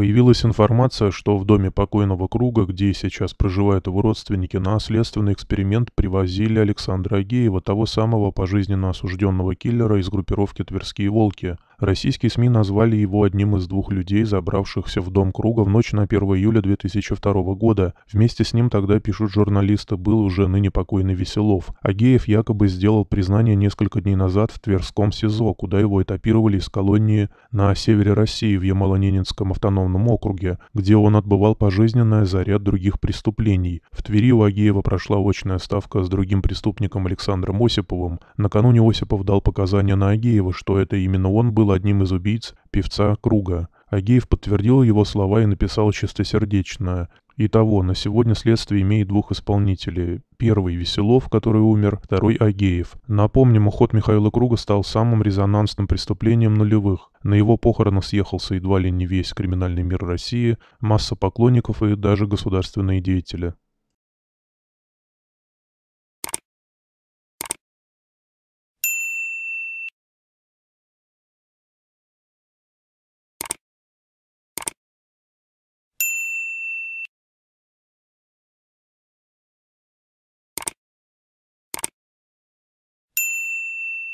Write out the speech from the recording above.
Появилась информация, что в доме покойного круга, где сейчас проживают его родственники, на следственный эксперимент привозили Александра Агеева, того самого пожизненно осужденного киллера из группировки «Тверские волки», Российские СМИ назвали его одним из двух людей, забравшихся в дом Круга в ночь на 1 июля 2002 года. Вместе с ним тогда, пишут журналисты, был уже ныне покойный Веселов. Агеев якобы сделал признание несколько дней назад в Тверском СИЗО, куда его этапировали из колонии на севере России в Ямало-Ненецком автономном округе, где он отбывал пожизненное за ряд других преступлений. В Твери у Агеева прошла очная ставка с другим преступником Александром Осиповым. Накануне Осипов дал показания на Агеева, что это именно он был одним из убийц певца Круга. Агеев подтвердил его слова и написал чистосердечно. Итого, на сегодня следствие имеет двух исполнителей. Первый – Веселов, который умер, второй – Агеев. Напомним, уход Михаила Круга стал самым резонансным преступлением нулевых. На его похороны съехался едва ли не весь криминальный мир России, масса поклонников и даже государственные деятели.